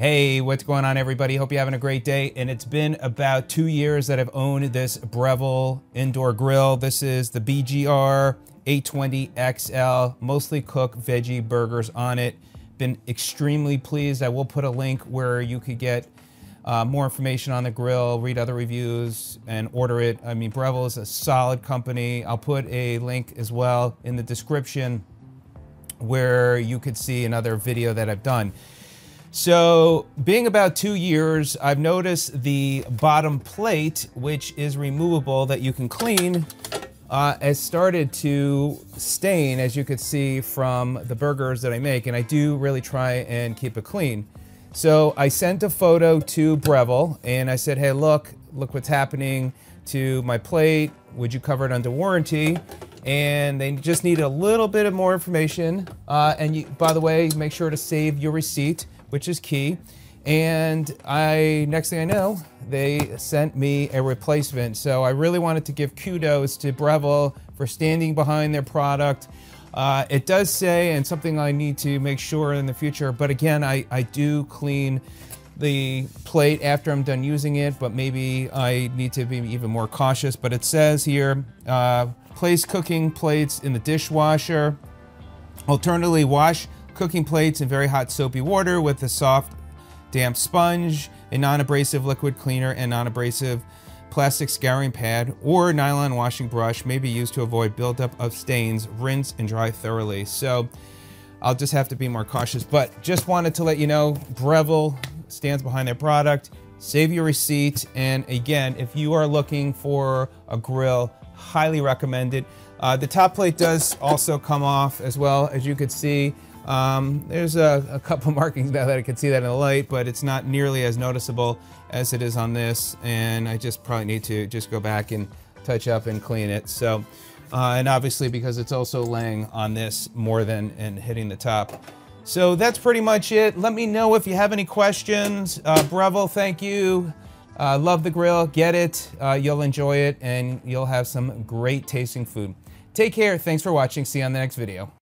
Hey, what's going on, everybody? Hope you're having a great day. And it's been about two years that I've owned this Breville indoor grill. This is the BGR 820 XL, mostly cooked veggie burgers on it. Been extremely pleased. I will put a link where you could get uh, more information on the grill, read other reviews, and order it. I mean, Breville is a solid company. I'll put a link as well in the description where you could see another video that I've done. So, being about two years, I've noticed the bottom plate, which is removable that you can clean, uh, has started to stain, as you could see from the burgers that I make, and I do really try and keep it clean. So I sent a photo to Breville, and I said, hey, look, look what's happening to my plate. Would you cover it under warranty? And they just need a little bit of more information. Uh, and you, by the way, make sure to save your receipt which is key. And I, next thing I know, they sent me a replacement. So I really wanted to give kudos to Breville for standing behind their product. Uh, it does say, and something I need to make sure in the future, but again, I, I do clean the plate after I'm done using it, but maybe I need to be even more cautious. But it says here, uh, place cooking plates in the dishwasher. Alternatively, wash cooking plates in very hot soapy water with a soft damp sponge, a non-abrasive liquid cleaner, and non-abrasive plastic scouring pad or nylon washing brush may be used to avoid buildup of stains. Rinse and dry thoroughly. So I'll just have to be more cautious, but just wanted to let you know, Breville stands behind their product. Save your receipt. And again, if you are looking for a grill, highly recommend it. Uh, the top plate does also come off as well, as you could see. Um, there's a, a, couple markings now that I can see that in the light, but it's not nearly as noticeable as it is on this. And I just probably need to just go back and touch up and clean it. So, uh, and obviously because it's also laying on this more than and hitting the top. So that's pretty much it. Let me know if you have any questions. Uh, Breville, thank you. Uh, love the grill. Get it. Uh, you'll enjoy it and you'll have some great tasting food. Take care. Thanks for watching. See you on the next video.